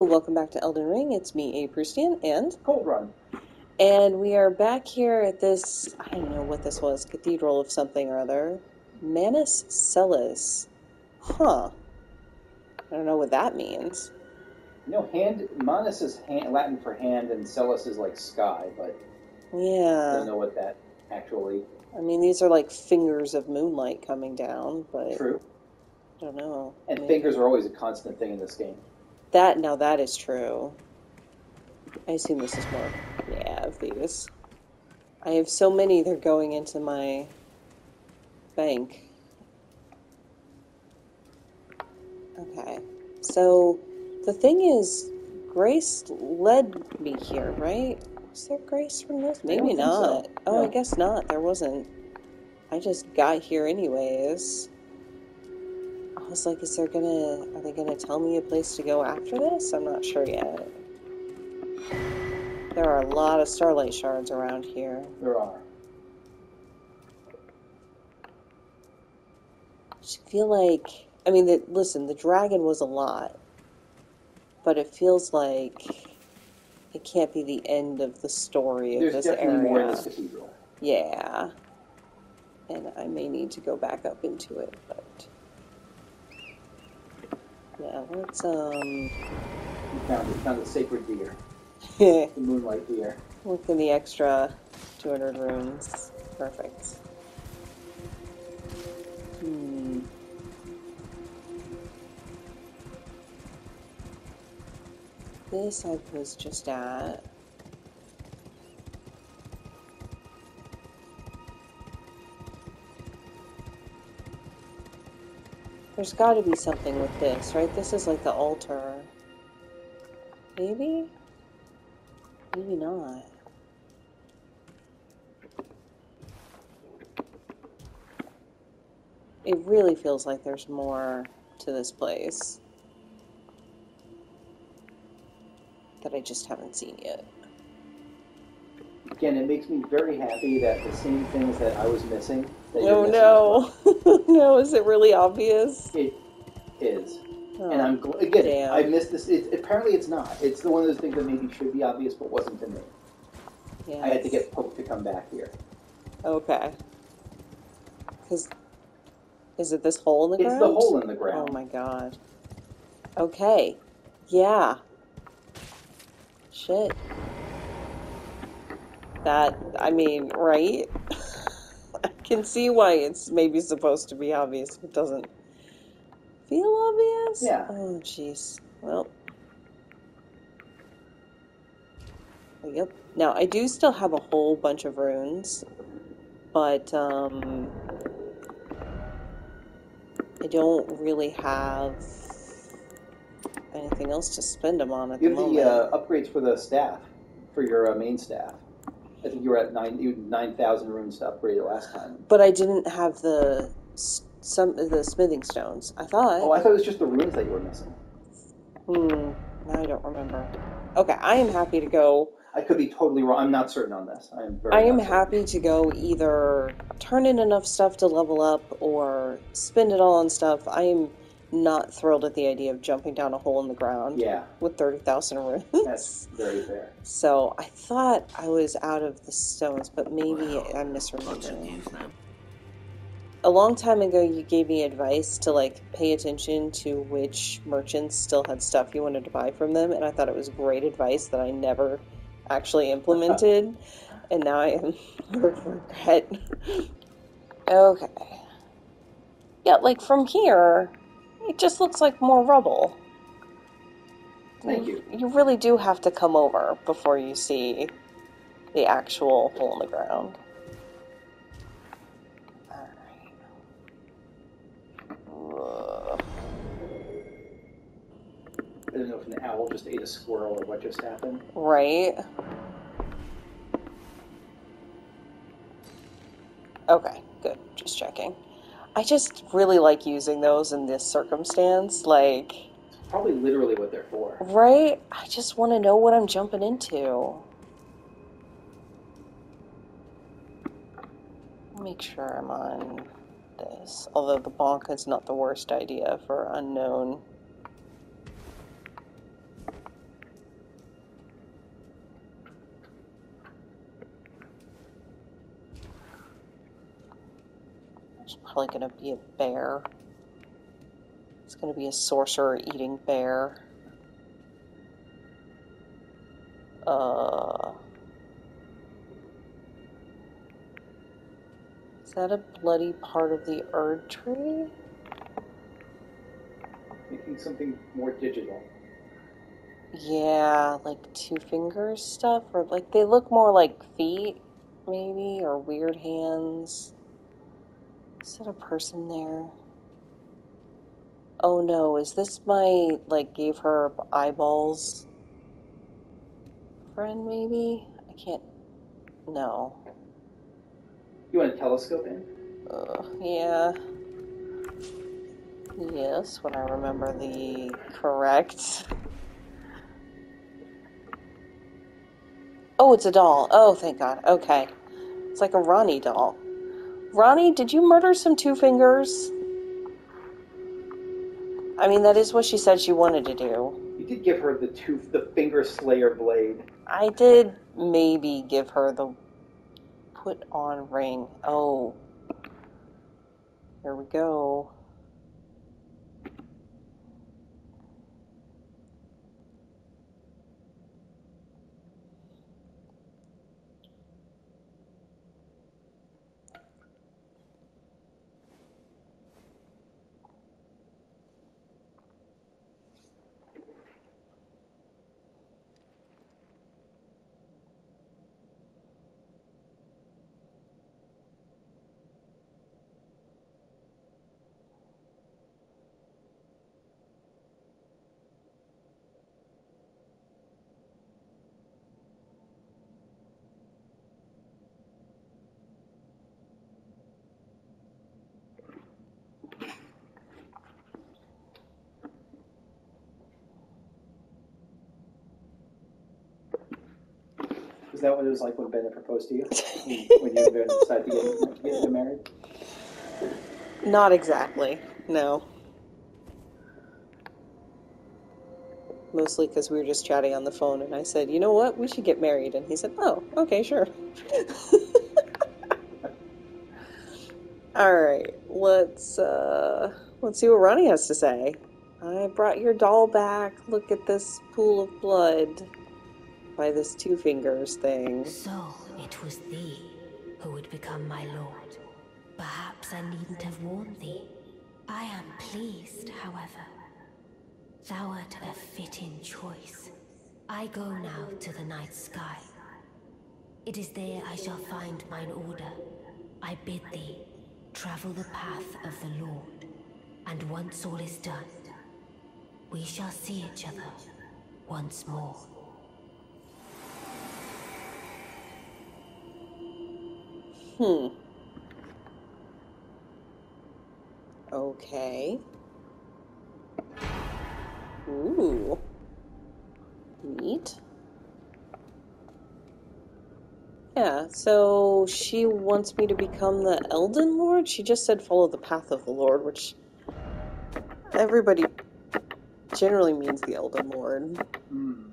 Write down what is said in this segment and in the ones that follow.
Welcome back to Elden Ring. It's me, A. Prustian, and Coldrun. and we are back here at this I don't know what this was, cathedral of something or other. Manus Celes. Huh. I don't know what that means. You know, hand Manus is hand, Latin for hand, and Cellus is like sky, but Yeah. I don't know what that actually. I mean these are like fingers of moonlight coming down, but True. I don't know. And Maybe- fingers are always a constant thing in this game. That now that is true. I assume this is more yeah, of these. I have so many they're going into my bank. Okay. So the thing is Grace led me here, right? Was there grace from this? Maybe don't so. not. Oh, I guess not. There wasn't. I just got here anyways. I was like, is there gonna, are they gonna tell me a place to go after this? I'm not sure yet. There are a lot of starlight shards around here. There are. I just feel like, I mean, the, listen, the dragon was a lot, but it feels like it can't be the end of the story of There's this definitely area. more in this cathedral. Yeah. And I may need to go back up into it, but. Yeah, let's, um. We found we found the sacred deer, the moonlight deer. Look in the extra 200 runes. Perfect. Hmm. This I was just at. There's got to be something with this, right? This is like the altar. Maybe? Maybe not. It really feels like there's more to this place that I just haven't seen yet. Again, it makes me very happy that the same things that I was missing. That Oh no! no, is it really obvious? It is. Oh, And I'm gl- again, damn. I missed this. It, apparently, it's not. It's the one of those things that maybe should be obvious, but wasn't to me. yeah, I had to get poked to come back here. Okay. Because is it this hole in the It's ground? It's the hole in the ground. Oh my god. Okay. Yeah. Shit. That, I mean, right? Can see why it's maybe supposed to be obvious it doesn't feel obvious. Yeah. Oh, jeez. Well. Yep. Now, I do still have a whole bunch of runes, but, um, I don't really have anything else to spend them on at You the have moment. the uh, upgrades for the staff, for your uh, main staff. I think you were at nine you nine thousand runes to upgrade it last time. But I didn't have the s- some the smithing stones. I thought. Oh, I thought it was just the runes that you were missing. Hmm. Now I don't remember. Okay, I am happy to go. I could be totally wrong. I'm not certain on this. I am very. I am happy to go either turn in enough stuff to level up or spend it all on stuff. I am not thrilled at the idea of jumping down a hole in the ground Yeah, with thirty thousand runes. that's very fair. So I thought I was out of the stones, but maybe Well, I'm misremembering. A long time ago, you gave me advice to like pay attention to which merchants still had stuff you wanted to buy from them, and I thought it was great advice that I never actually implemented, and now I am regret. Okay. Yeah, like from here, it just looks like more rubble. Thank you. You really do have to come over before you see the actual hole in the ground. Alright. I don't know if an owl just ate a squirrel or what just happened. Right? Okay, good. Just checking. I just really like using those in this circumstance. Like, Probably literally what they're for. right? I just want to know what I'm jumping into. Make sure I'm on this. Although the bonk is not the worst idea for unknown. Probably gonna be a bear. It's gonna be a sorcerer eating bear. Uh. Is that a bloody part of the Erdtree? Making something more digital. Yeah, like two fingers stuff, or like they look more like feet, maybe, or weird hands. Is that a person there? Oh no, is this my, like, gave her eyeballs friend, maybe? I can't. No. You want a telescope in? Uh, yeah. Yes, when I remember the correct. Oh, it's a doll. Oh, thank God. Okay. It's like a Ranni doll. Ranni, did you murder some two fingers? I mean, that is what she said she wanted to do. You did give her the two, the finger slayer blade. I did maybe give her the put on ring. Oh. Here we go. Is that what it was like when Bennett proposed to you? when you decided to get, get, get married? Not exactly. No. Mostly because we were just chatting on the phone, and I said, "You know what? We should get married." And he said, "Oh, okay, sure." All right, let's uh, let's see what Ranni has to say. I brought your doll back. Look at this pool of blood by this two fingers thing. So it was thee who would become my lord. Perhaps I needn't have warned thee. I am pleased, however. Thou art a fitting choice. I go now to the night sky. It is there I shall find mine order. I bid thee travel the path of the Lord, and once all is done, we shall see each other once more. Hmm. Okay. Ooh. Neat. Yeah, so she wants me to become the Elden Lord? She just said follow the path of the Lord, which everybody generally means the Elden Lord. Hmm.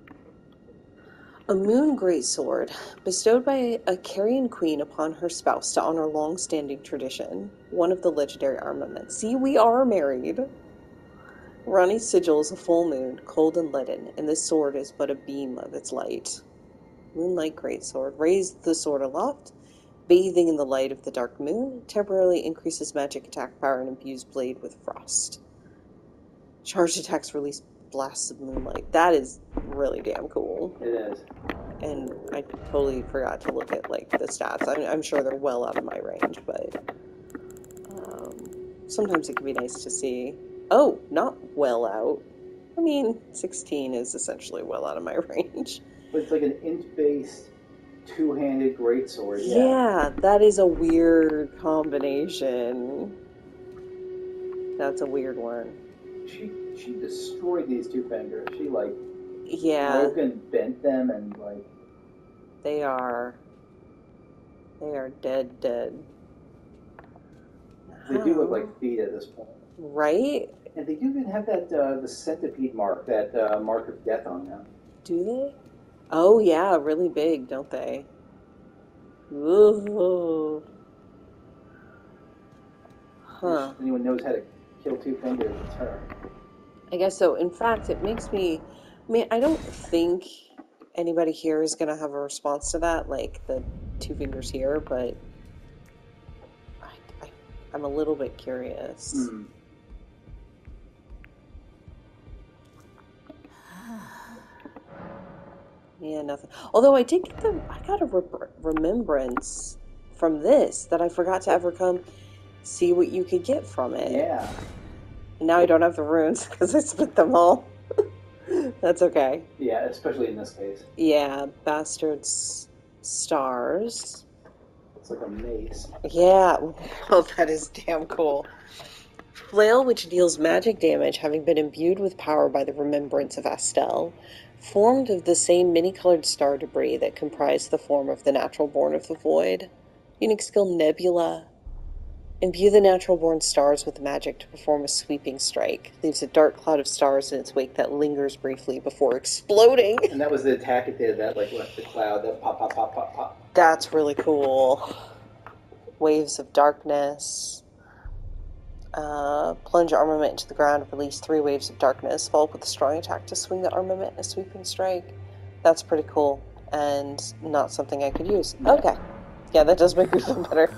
A moon greatsword, bestowed by a Carian queen upon her spouse to honor long standing tradition, one of the legendary armaments. See, we are married. Ranni's sigil is a full moon, cold and leaden, and this sword is but a beam of its light. Moonlight greatsword. Raise the sword aloft, bathing in the light of the dark moon, temporarily increases magic attack power and imbues blade with frost. Charged attacks release blasts of moonlight. That is really damn cool. It is. And I totally forgot to look at like the stats. I'm, I'm sure they're well out of my range, but um, sometimes it can be nice to see. Oh, not well out. I mean, 16 is essentially well out of my range. But it's like an int-based, two-handed greatsword. Yeah. Yeah, that is a weird combination. That's a weird one. She she destroyed these two fingers. She like Yeah, broke and bent them and like they are. They are dead, dead. they do look like feet at this point. Right? And they do even have that uh, the centipede mark, that uh, mark of death on them. Do they? Oh yeah, really big, don't they? Ooh. Huh. If anyone knows how to kill two fingers, it's her. I guess so. In fact, it makes me. I mean, I don't think anybody here is going to have a response to that, like the two fingers here, but I, I'm a little bit curious. Hmm. Yeah, nothing. Although I did get the. I got a re- remembrance from this that I forgot to ever come see what you could get from it. Yeah. And now I don't have the runes because I split them all. That's okay. Yeah, especially in this case. Yeah, bastards stars. It's like a mace. Yeah, well, that is damn cool. Flail, which deals magic damage, having been imbued with power by the remembrance of Astel, formed of the same many-colored star debris that comprised the form of the natural born of the void. Unique skill Nebula. Imbue the natural born stars with magic to perform a sweeping strike. Leaves a dark cloud of stars in its wake that lingers briefly before exploding. And that was the attack it did that like left the cloud that pop pop pop pop pop. That's really cool. Waves of darkness. Uh, plunge armament into the ground, release three waves of darkness, follow up with a strong attack to swing the armament in a sweeping strike. That's pretty cool, and not something I could use. Okay. Yeah, that does make me feel better.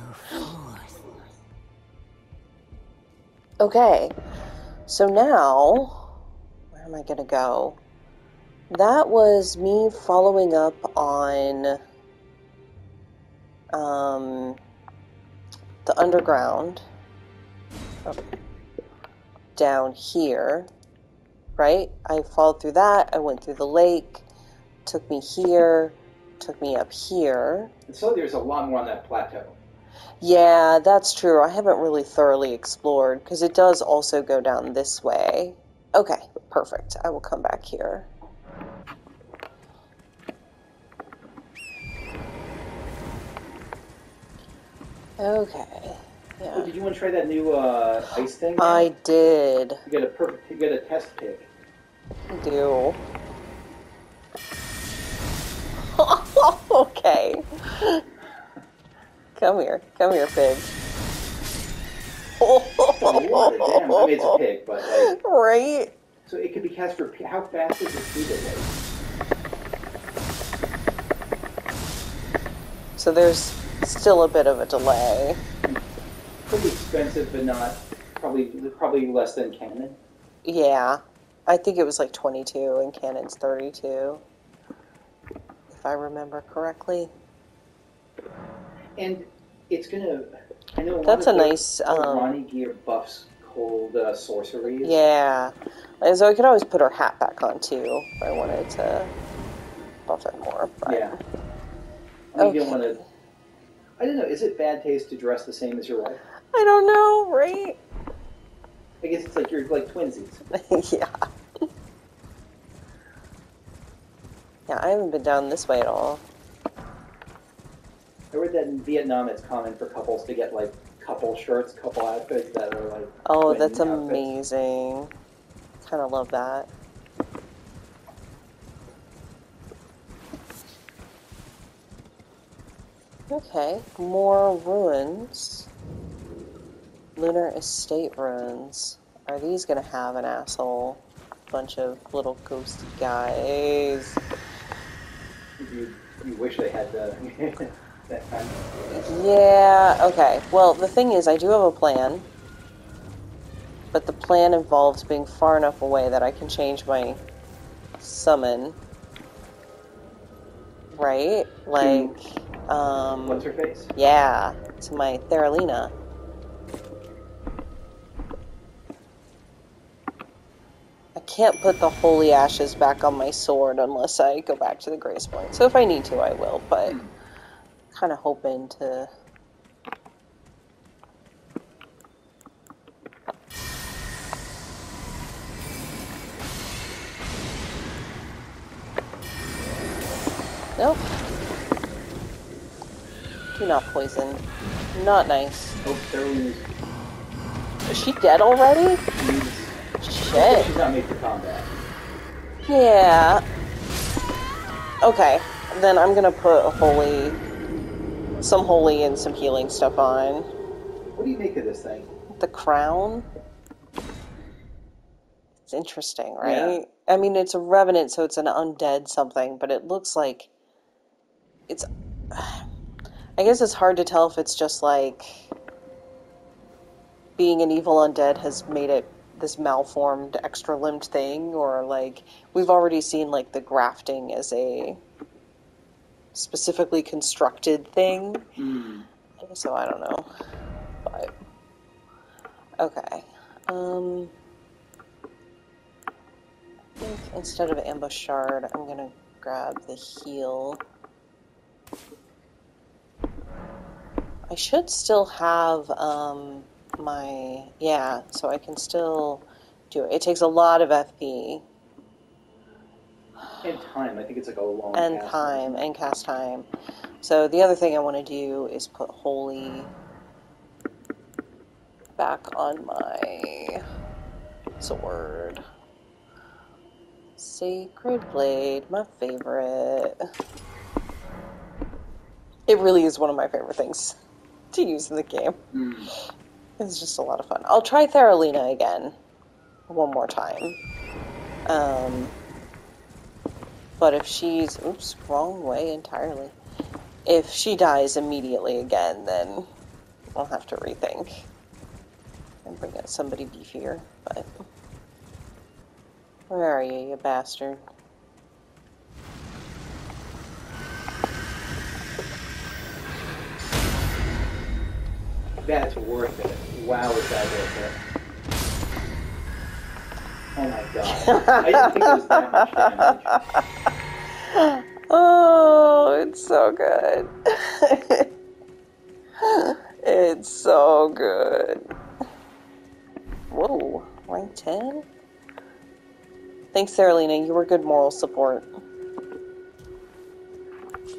Okay. So now, where am I going to go? That was me following up on um, the underground oh, down here, right? I followed through that. I went through the lake, took me here, took me up here. And so there's a lot more on that plateau. Yeah, that's true. I haven't really thoroughly explored because it does also go down this way. Okay, perfect. I will come back here. Okay. Oh, did you want to try that new uh, ice thing? I did You get a perfect. You get a test pick. I do. okay. Come here. Come here, pig. Lot. I mean, it's a pig, but like, Right? so it could be cast for. How fast is the speed of it? So there's still a bit of a delay. Pretty expensive, but not probably probably less than Canon. Yeah. I think it was like 22 and Canon's 32. If I remember correctly. And it's gonna. I know a That's a nice, um, Ranni Gear buffs cold uh, sorceries. Yeah. And so I could always put her hat back on too if I wanted to buff it more. But Yeah. I you don't want to. I don't know. Is it bad taste to dress the same as your wife? I don't know, right? I guess it's like you're like twinsies. yeah. Yeah, I haven't been down this way at all. I read that in Vietnam, it's common for couples to get like couple shirts, couple outfits that are like. Oh, that's outfits. amazing. Kind of love that. Okay, more ruins. Lunar Estate ruins. Are these gonna have an asshole? Bunch of little ghosty guys. You, you wish they had the, that. Yeah, okay. Well, the thing is, I do have a plan. But the plan involves being far enough away that I can change my summon. Right? Like, um. What's her face? Yeah, to my Theralina. I can't put the holy ashes back on my sword unless I go back to the Grace Point. So if I need to, I will, but kind of hoping to. Nope. Do not poison. Not nice. Caroline Is she dead already? is. Shit. She's not made for combat. Yeah. Okay, then I'm gonna put a holy, some holy and some healing stuff on. What do you make of this thing? the crown. It's interesting, right? I mean, it's a revenant, so it's an undead something, but it looks like it's. I guess it's hard to tell if it's just like being an evil undead has made it this malformed, extra limbed thing, or like we've already seen like the grafting as a specifically constructed thing. Mm. So I don't know. But okay. Um I think instead of ambush shard, I'm gonna grab the heal. I should still have um my yeah, so I can still do it. It takes a lot of FP And time. I think it's like a long and cast. time and cast time. So the other thing I want to do is put holy back on my sword. Sacred blade, my favorite. It really is one of my favorite things to use in the game. Mm. It's just a lot of fun. I'll try Theralina again one more time. Um, but if she's oops, wrong way entirely. If she dies immediately again, then I'll have to rethink and bring out somebody beefier. But where are you, you bastard? That's worth it. Wow, is that worth it? Oh my god. Oh, it's so good. it's so good. Whoa, rank 10? Thanks, Saralina. You were good moral support.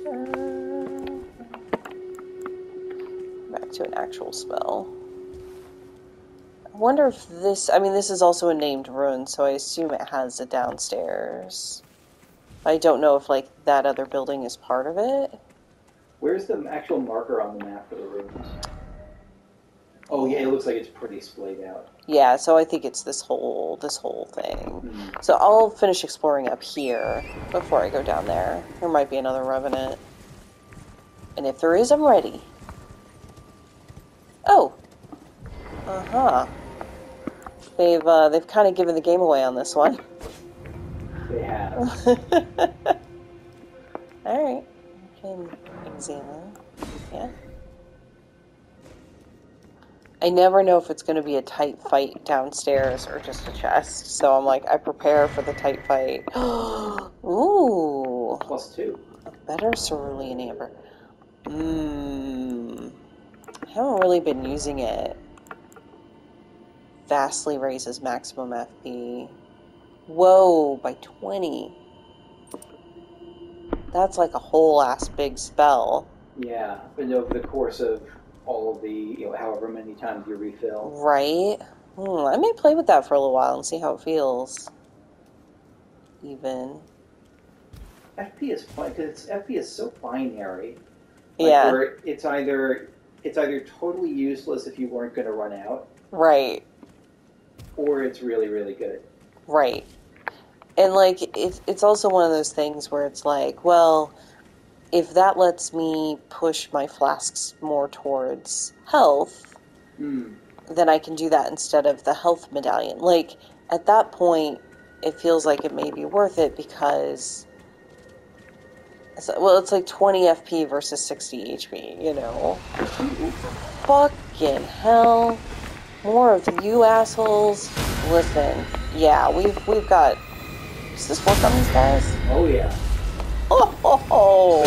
Uh, back to an actual spell. I wonder if this. I mean, this is also a named rune, so I assume it has a downstairs. I don't know if like that other building is part of it. Where's the actual marker on the map for the rooms? Oh yeah, it looks like it's pretty splayed out. Yeah, so I think it's this whole this whole thing. Mm. So I'll finish exploring up here before I go down there. There might be another revenant. And if there is, I'm ready. Oh. Uh-huh. They've uh, they've kind of given the game away on this one. They have. Alright. I can examine. Yeah. I never know if it's going to be a tight fight downstairs or just a chest. So I'm like, I prepare for the tight fight. Ooh. Plus two. A better cerulean amber. Mmm. I haven't really been using it. Vastly raises maximum FP. Whoa, by 20. That's like a whole ass big spell. Yeah, and over the course of all of the, you know, however many times you refill. Right? Hmm, I may play with that for a little while and see how it feels. Even. FP is fun because FP is so binary. Like, Yeah, Where it's either it's either totally useless if you weren't going to run out, right, or it's really really good. right. And like, it, it's also one of those things where it's like, well, if that lets me push my flasks more towards health, Mm. then I can do that instead of the health medallion. Like, at that point, it feels like it may be worth it because. Well, it's like 20 FP versus 60 HP, you know? Fucking hell. More of you assholes. Listen, yeah, we've we've got. Does this work on these guys? Oh yeah, Oh, ho, ho.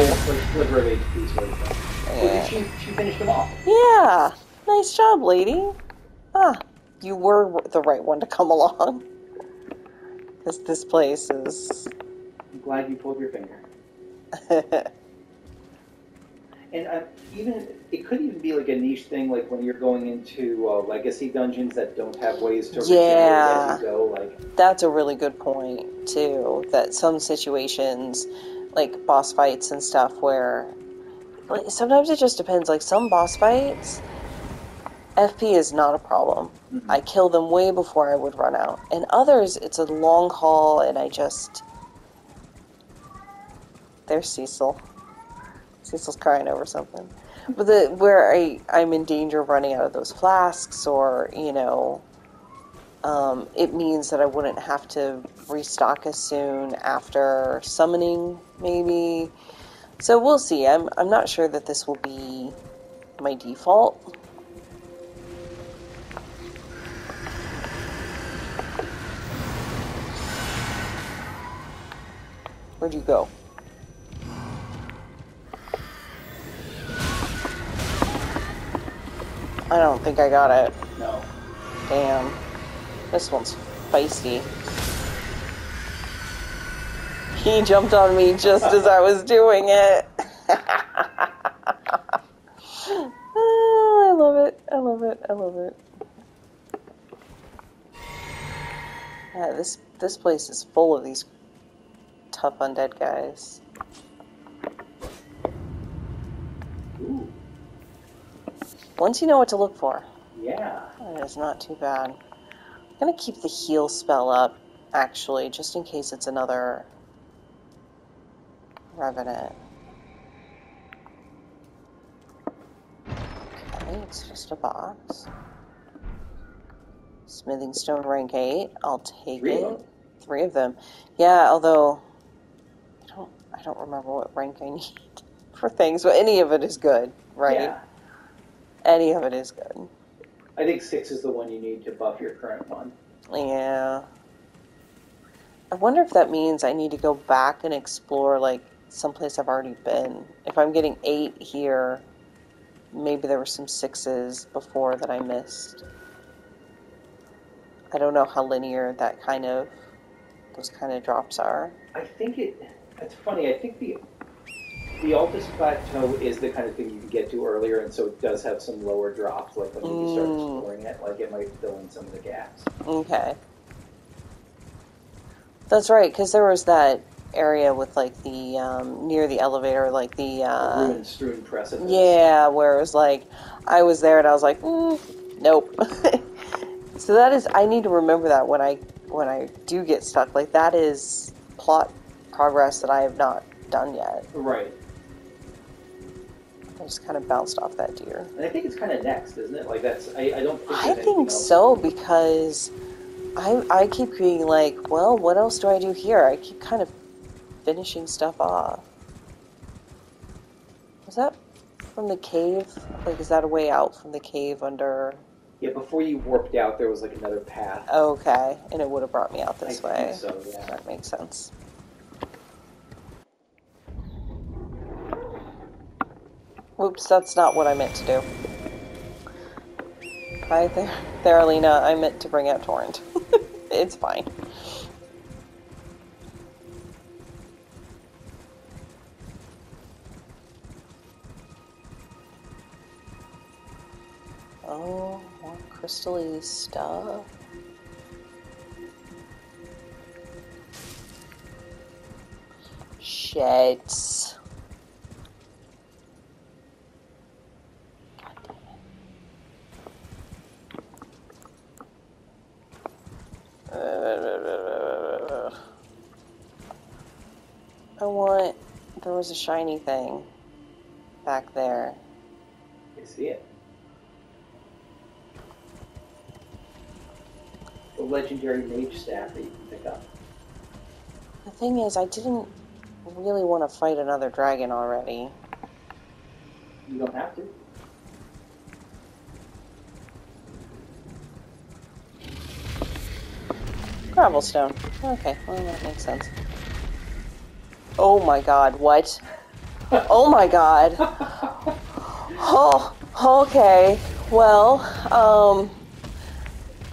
sliver of HP sort of Yeah. she she finished them off. Yeah, nice job, lady. Ah, you were the right one to come along. Because this place is. I'm glad you pulled your finger. And uh, even it could even be like a niche thing, like when you're going into uh, legacy dungeons that don't have ways to regenerate Yeah. as you go. Like That's a really good point, too. That some situations, like boss fights and stuff, where. Like, sometimes it just depends. Like, some boss fights, FP is not a problem. Mhm. I kill them way before I would run out. And others, it's a long haul, and I just. There's Cecil. Cecil's crying over something. But the where I I'm in danger of running out of those flasks, or you know, um, it means that I wouldn't have to restock as soon after summoning, maybe. So we'll see. I'm I'm not sure that this will be my default. Where'd you go? I don't think I got it. No. Damn. This one's feisty. He jumped on me just as I was doing it. I love it. I love it. I love it. Yeah, this this place is full of these tough undead guys. Once you know what to look for, Yeah. it is not too bad. I'm gonna keep the heal spell up, actually, just in case it's another revenant. Okay, it's just a box. Smithing stone rank eight. I'll take Three it. of them. Three of them. Yeah, although I don't I don't remember what rank I need for things, but any of it is good, right? Yeah. Any of it is good. I think six is the one you need to buff your current one. Yeah. I wonder if that means I need to go back and explore like someplace I've already been. If I'm getting eight here, maybe there were some sixes before that I missed. I don't know how linear that kind of those kind of drops are. I think it. That's funny. I think the the Altus Plateau is the kind of thing you can get to earlier, and so it does have some lower drops. Like when you start Mm. exploring it, like it might fill in some of the gaps. Okay. That's right, because there was that area with like the um, near the elevator, like the uh, Ruin strewn precipice. Yeah, where it was like, I was there and I was like, mm, nope. so that is, I need to remember that when I when I do get stuck. Like that is plot progress that I have not done yet. Right. I just kind of bounced off that deer. And I think it's kind of next, isn't it? Like that's. I, I don't think. I think so because I I keep being like, well, what else do I do here? I keep kind of finishing stuff off. Was that from the cave? Like, is that a way out from the cave under? Yeah. Before you warped out, there was like another path. Okay, and it would have brought me out this I way. Think so yeah. That makes sense. Whoops, that's not what I meant to do. Hi there, there, Alina. I meant to bring out Torrent. it's fine. Oh, more crystally stuff. Shit. Uh, I want. There was a shiny thing back there. I see it. The legendary mage staff that you can pick up. The thing is, I didn't really want to fight another dragon already. You don't have to. Gravelstone. Okay, well, that makes sense. Oh my god, what? Oh my god. Oh, okay. Well, um,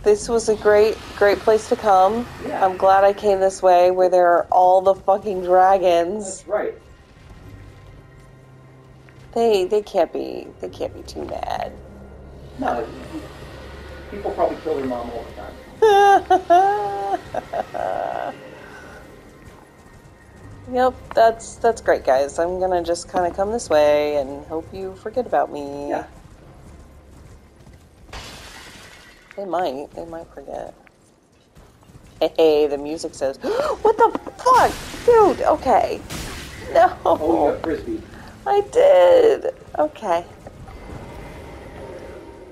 this was a great, great place to come. Yeah. I'm glad I came this way where there are all the fucking dragons. That's right. They, they can't be, they can't be too mad. No, people probably kill their mom all the time. Yep, that's that's great, guys. I'm gonna just kind of come this way and hope you forget about me. Yeah. They might. They might forget. Hey, the music says, "What the fuck, dude?" Okay. No. Oh, you got frisbee. I did. Okay.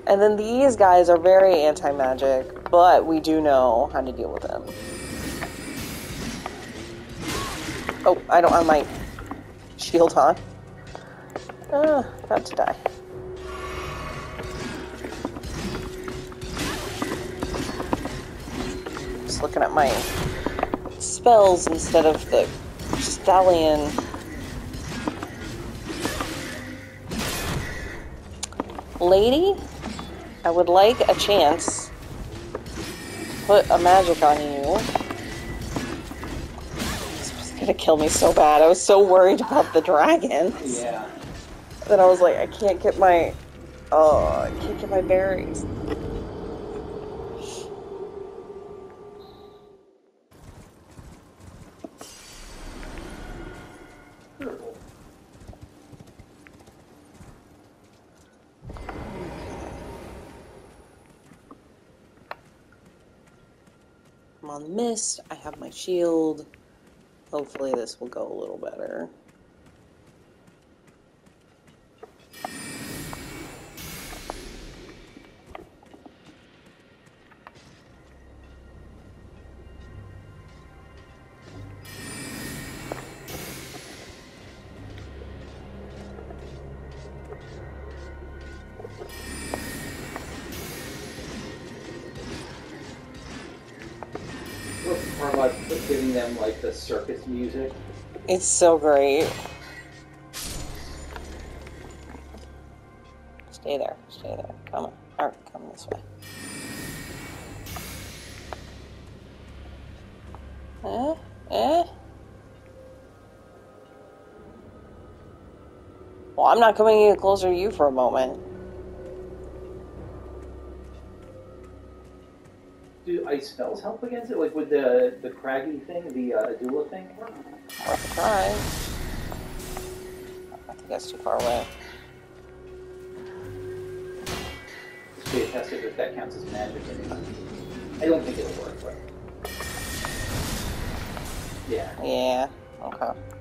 And then these guys are very anti magic, but we do know how to deal with them. Oh, I don't have my shield on. Ah, about to die. Just looking at my spells instead of the stallion. Lady, I would like a chance put a magic on you. This was gonna kill me so bad. I was so worried about the dragons Yeah. that I was like, I can't get my, oh, I can't get my berries. I have my shield. Hopefully, this will go a little better. Giving them like the circus music? It's so great. Stay there. Stay there. Come on. Alright, come this way. Eh? Eh? Well, I'm not coming any closer to you for a moment. Do ice spells help against it? Like with the the craggy thing, the uh, Adula thing? Worth a try. I think that's too far away. Just be tested if that counts as magic anyway. I don't think it'll work, but yeah. Yeah. Okay.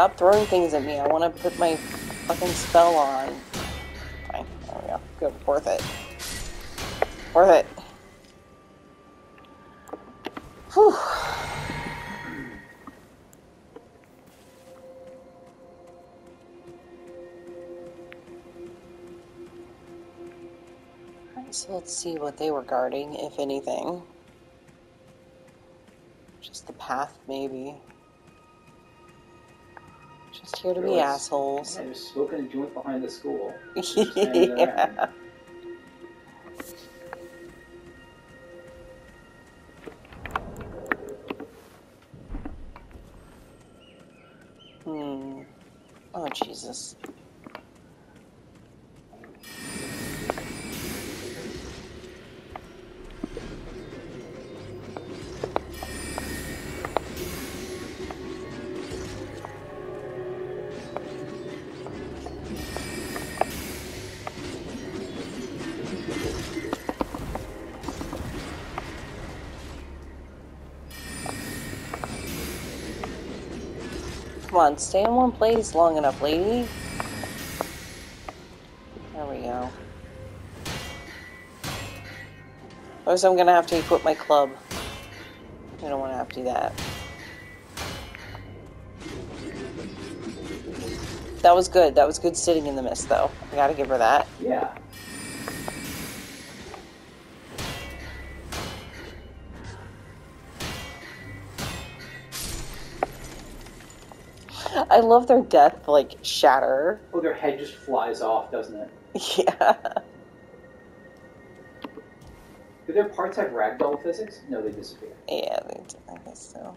Stop throwing things at me. I want to put my fucking spell on. Fine. There we go. Good. Worth it. Worth it. Whew. So let's see what they were guarding, if anything. Just the path, maybe. Just here to be assholes. Yeah, just smoking a joint behind the school. yeah. Hmm. Oh, Jesus. On, stay in one place long enough, lady. There we go. Or else I'm gonna have to equip my club. I don't want to have to do that. That was good. That was good sitting in the mist, though. I gotta give her that. Yeah. I love their death, like, shatter. Oh, their head just flies off, doesn't it? Yeah. Do their parts have ragdoll physics? No, they disappear. Yeah, they do. I guess so.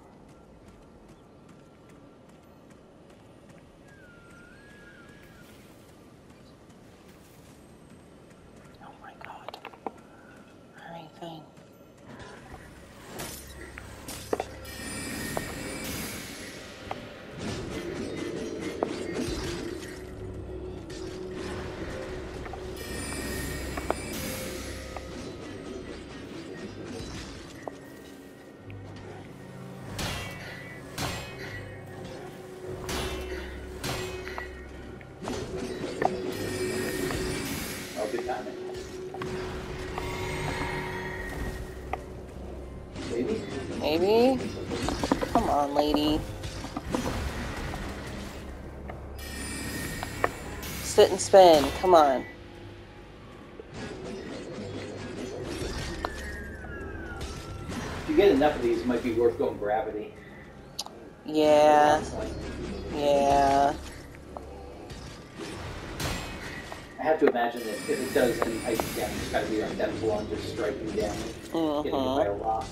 Lady. Sit and spin. Come on. If you get enough of these, it might be worth going gravity. Yeah. Yeah. I have to imagine that if it does any type of damage, it's gotta be on depth one, just striking damage, getting hit by a hmm rock.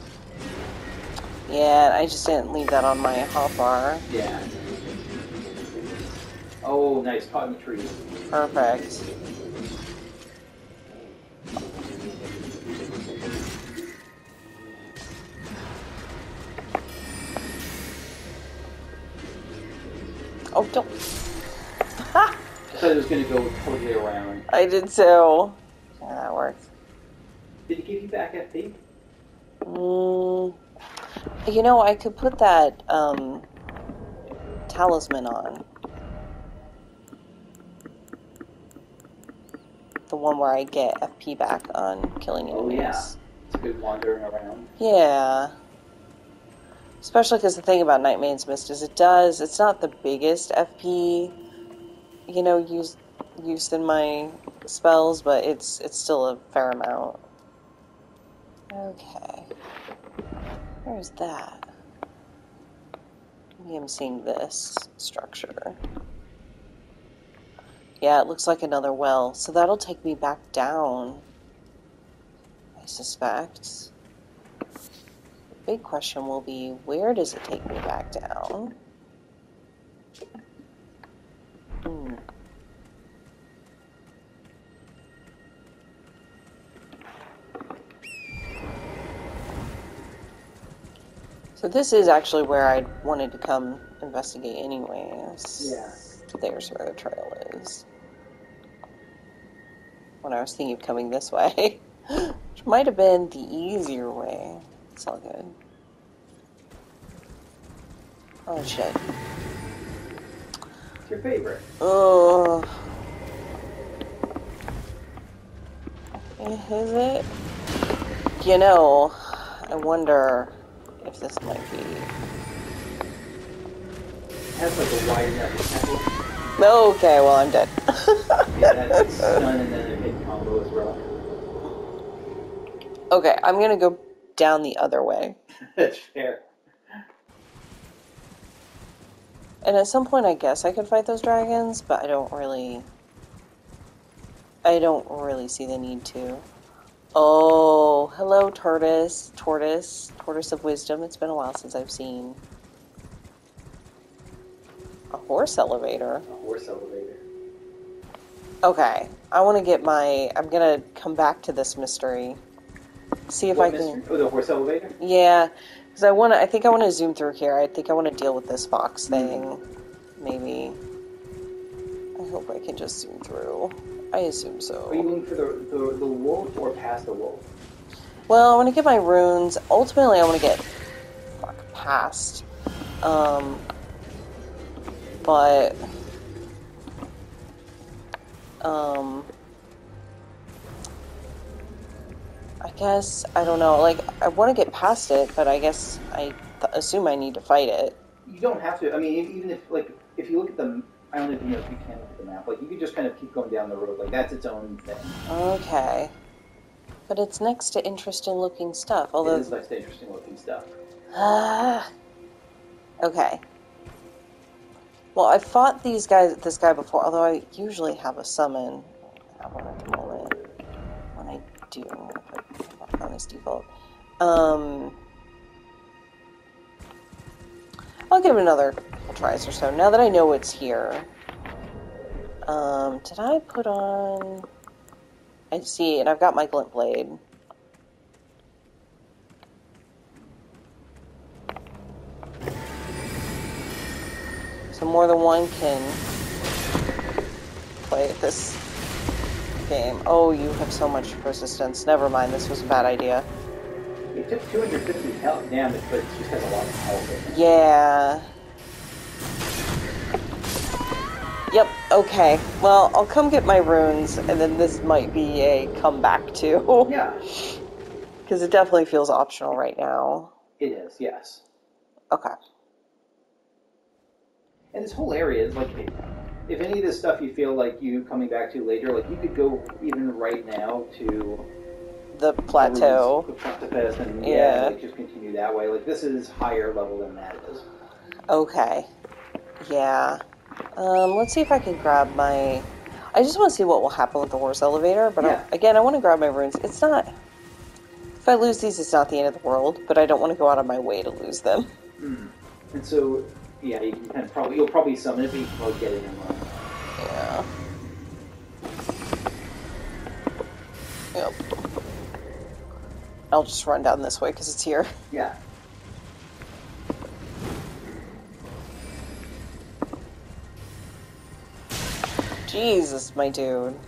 Yeah, I just didn't leave that on my hotbar. Yeah. Oh, nice, caught in the tree. Perfect. Oh, don't. I thought it was gonna go totally around. I did so. Yeah, that worked. Did it give you back FP? Mm, you know, I could put that um, talisman on. The one where I get FP back on killing Oh, enemies. yeah. It's good wandering around. Yeah. Especially because the thing about Night Maiden's Mist is it does, it's not the biggest FP, you know, used used in my spells, but it's it's still a fair amount. Okay. Where's that? Maybe I'm seeing this structure. Yeah, it looks like another well, so that'll take me back down. I suspect. The big question will be where does it take me back down? Hmm. So this is actually where I wanted to come investigate anyways. Yeah. There's where the trail is. When I was thinking of coming this way. Which might have been the easier way. It's all good. Oh shit. What's your favorite? Oh. Is it? You know, I wonder if this might be. It has like a wide enough. Okay, well, I'm dead. Yeah, that's stun and then a hit combo as well. okay, I'm gonna go down the other way. That's fair. And at some point, I guess I could fight those dragons, but I don't really. I don't really see the need to. Oh, hello, tortoise, tortoise, tortoise of wisdom. It's been a while since I've seen a horse elevator. A horse elevator. Okay, I want to get my. I'm gonna come back to this mystery. See if What I can. mystery? Oh, the horse elevator? Yeah, because I want to. I think I want to zoom through here. I think I want to deal with this fox Hmm. thing. Maybe. I hope I can just zoom through. I assume so. Are you so. going for the, the, the wolf or past the wolf? Well, I want to get my runes. Ultimately, I want to get fuck past. Um, but um, I guess I don't know. Like, I want to get past it, but I guess I th- assume I need to fight it. You don't have to. I mean, even if like if you look at the, I don't even know if you can look at the map. Like you can just kind of keep going down the road. Like that's its own thing. Okay. But it's next to interesting looking stuff. It Although, is like the interesting looking stuff. ah, okay. Well, I fought these guys, this guy before. Although I usually have a summon. I have one at the moment. When I do, I'm gonna put on his default. Um, I'll give it another couple tries or so. Now that I know it's here. Um, did I put on? I see, and I've got my glint blade. So more than one can play this game. Oh, you have so much persistence. Never mind, this was a bad idea. It took 250 health damage, but it just has a lot of health. in it. Yeah. Yep, okay. Well, I'll come get my runes, and then this might be a comeback too. Yeah. Because it definitely feels optional right now. It is, yes. Okay. And this whole area is like, if any of this stuff you feel like you coming back to later, like you could go even right now to The plateau. the precipice and Yeah. yeah, like just continue that way. Like this is higher level than that is. Okay. Yeah. Um, let's see if I can grab my. I just want to see what will happen with the horse elevator, but Yeah. I, again, I want to grab my runes. It's not. If I lose these, it's not the end of the world, but I don't want to go out of my way to lose them. Mm. And so, yeah, you can kind of probably you'll probably summon it, but you can probably get it in one. Yeah. Yep. I'll just run down this way because it's here. Yeah. Jesus, my dude.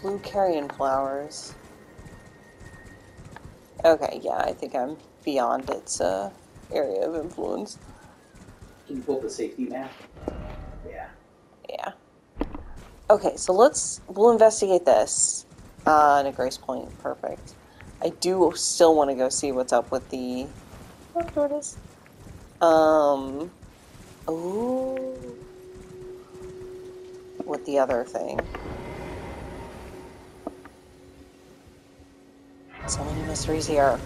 Blue carrion flowers. Okay, yeah, I think I'm beyond its uh, area of influence. Can you pull up the safety map? Yeah. Yeah. Okay, so let's we'll investigate this uh, in a grace point. Perfect. I do still want to go see what's up with the oh, tortoise. Um. Ooh. With the other thing. So many mysteries here.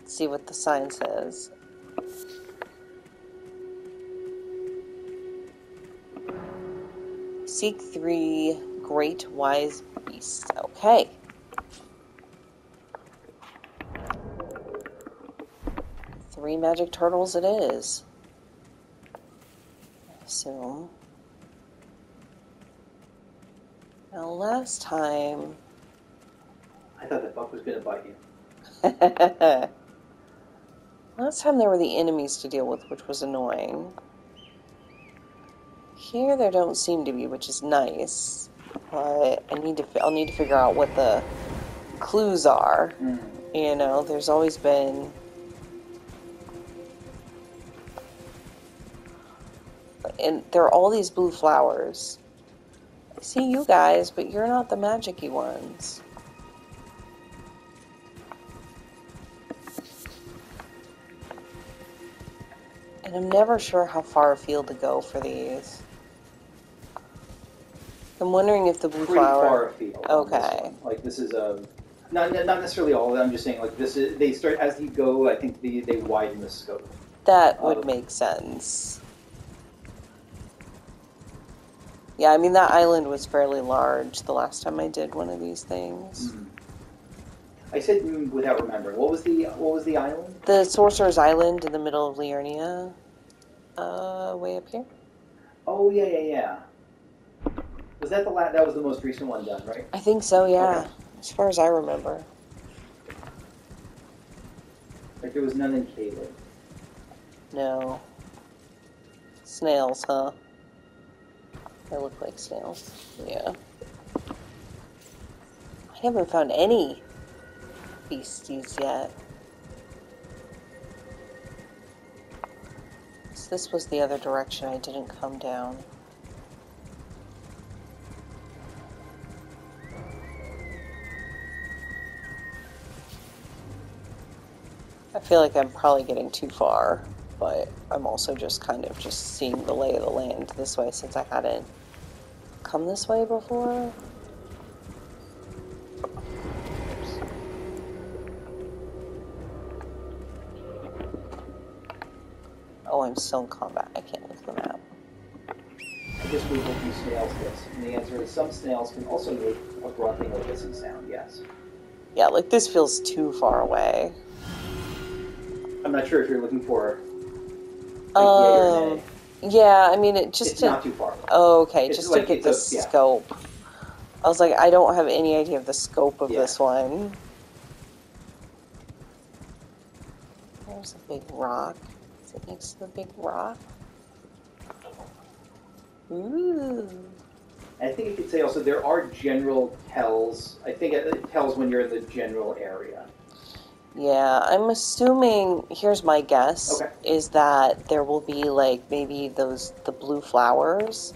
Let's see what the sign says. Seek three great wise beasts. Okay. Three magic turtles it is. Assume. Now, last time. I thought the buck was gonna bite you. last time there were the enemies to deal with, which was annoying. Here there don't seem to be, which is nice. But I need to. I'll need to figure out what the clues are. Mm. You know, there's always been. And there are all these blue flowers. I see you guys, but you're not the magicy ones. And I'm never sure how far afield to go for these. I'm wondering if the blue Pretty flower. far afield. on this Okay. one. Like this is a. Not, not necessarily all of it. I'm just saying, like this is. They start as you go. I think they they widen the scope. That would Oh. make sense. Yeah, I mean that island was fairly large the last time I did one of these things. Mm. I said mm, without remembering. What was the what was the island? The Sorcerer's Island in the middle of Liurnia, uh, way up here. Oh yeah yeah yeah. Was that the la- That was the most recent one done, right? I think so, yeah. Okay. As far as I remember. Like there was none in Caelid. No. Snails, huh? They look like snails. Yeah. I haven't found any beasties yet. So this was the other direction I didn't come down. Feel like I'm probably getting too far, but I'm also just kind of just seeing the lay of the land this way since I hadn't come this way before. Oh, I'm still in combat. I can't look at the map. I just googled do snails hiss, and the answer is some snails can also make a grunting or hissing sound. Yes. Yeah, like this feels too far away. I'm not sure if you're looking for like, Um, yeah, I mean, it just It's to, not too far. away. Oh, okay, It's just like to get the a- yeah. scope. I was like, I don't have any idea of the scope of Yeah. this one. There's a big rock. Is it next to the big rock? Ooh. I think you could say also there are general tells. I think it tells when you're in the general area. Yeah, I'm assuming. Here's my guess: Okay. is that there will be like maybe those the blue flowers.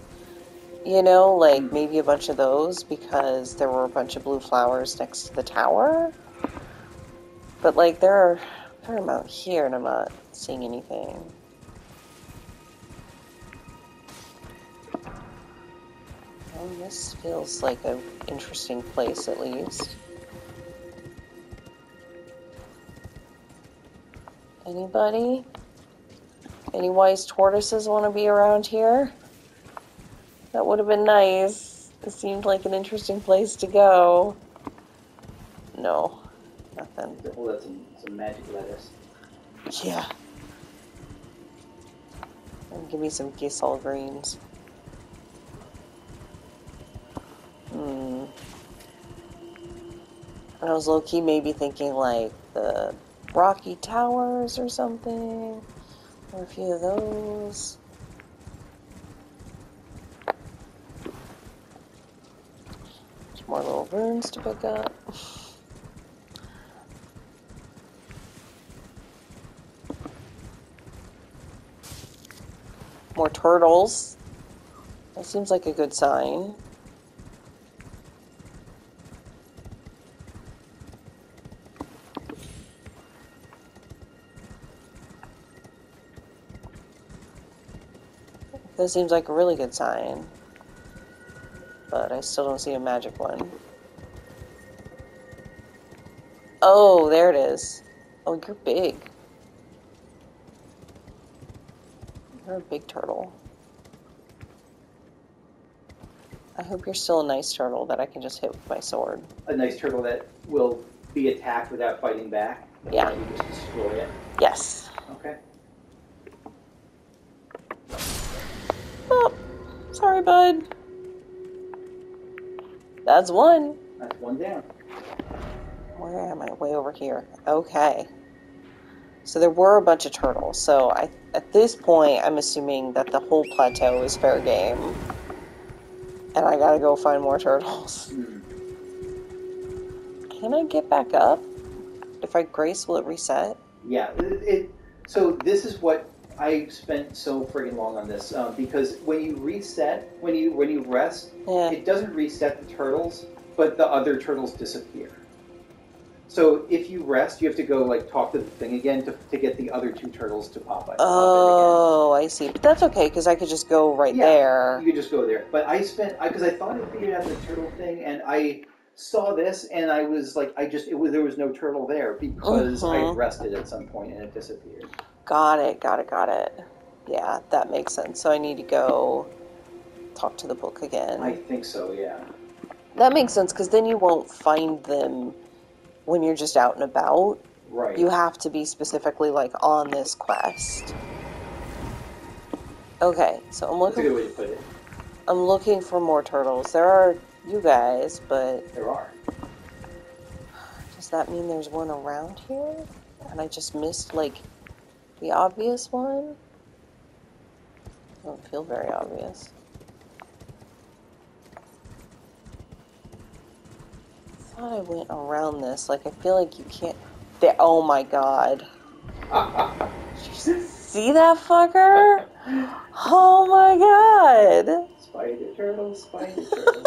You know, like Mm. maybe a bunch of those because there were a bunch of blue flowers next to the tower. But like there are fair amount here, and I'm not seeing anything. Well, this feels like an interesting place, at least. Anybody? Any wise tortoises want to be around here? That would have been nice. It seemed like an interesting place to go. No, nothing. Well, that's some, some magic lettuce. Yeah. And give me some Gisel greens. Hmm. I was low key maybe thinking like the Rocky Towers or something. Or a few of those. Some more little runes to pick up. More turtles. That seems like a good sign. This seems like a really good sign. But I still don't see a magic one. Oh, there it is. Oh, you're big. You're a big turtle. I hope you're still a nice turtle that I can just hit with my sword. A nice turtle that will be attacked without fighting back. Yeah. You just destroy it. Yes. Okay. Bud. That's one. That's one down. Where am I? Way over here. Okay. So there were a bunch of turtles. So I, at this point, I'm assuming that the whole plateau is fair game, and I gotta go find more turtles. Hmm. Can I get back up? If I grace, will it reset? Yeah. It, it, so this is what I spent so friggin' long on this um, because when you reset, when you when you rest, Yeah. it doesn't reset the turtles, but the other turtles disappear. So if you rest, you have to go like talk to the thing again to, to get the other two turtles to pop up. Oh, I see. But that's okay because I could just go right Yeah. there. You could just go there. But I spent I because I, thought I figured out the turtle thing, and I saw this, and I was like, I just it was there was no turtle there because I Mhm. had rested at some point and it disappeared. Got it. Got it. Got it. Yeah, that makes sense. So I need to go talk to the book again. I think so. Yeah. That makes sense because then you won't find them when you're just out and about. Right. You have to be specifically like on this quest. Okay, so I'm That's a good looking. way to put it. I'm looking for more turtles. There are you guys, but There are. does that mean there's one around here? And I just missed like the obvious one. Don't feel very obvious. I thought I went around this. Like I feel like you can't. There. Oh my god. See that fucker? Oh my god. spider turtle, spider turtle.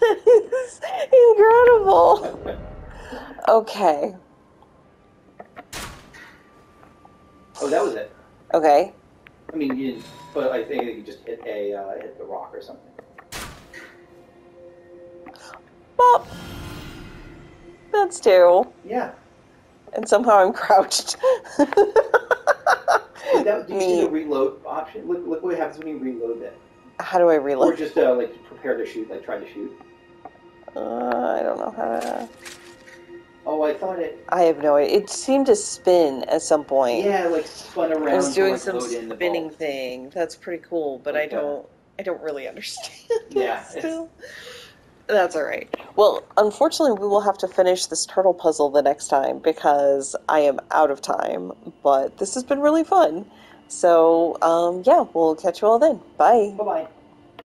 This is incredible. Okay. Oh, that was it. Okay. I mean, you didn't, but I think you just hit a uh, hit the rock or something. Bop. That's terrible. Yeah. And somehow I'm crouched. That, do you see the reload option? Look, look what happens when you reload it. How do I reload? Or just uh, like prepare to shoot, like try to shoot. Uh, I don't know how to. Oh, I thought it. I have no idea. It seemed to spin at some point. Yeah, like spun around. I was doing some load in the spinning thing. That's pretty cool, but I don't. I don't really understand. Yeah, Still. That's all right. Well, unfortunately, we will have to finish this turtle puzzle the next time because I am out of time. But this has been really fun. So, um, yeah, we'll catch you all then. Bye. Bye bye.